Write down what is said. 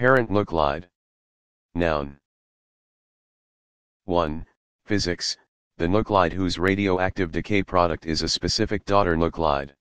Parent nuclide. Noun. 1. Physics, the nuclide whose radioactive decay product is a specific daughter nuclide.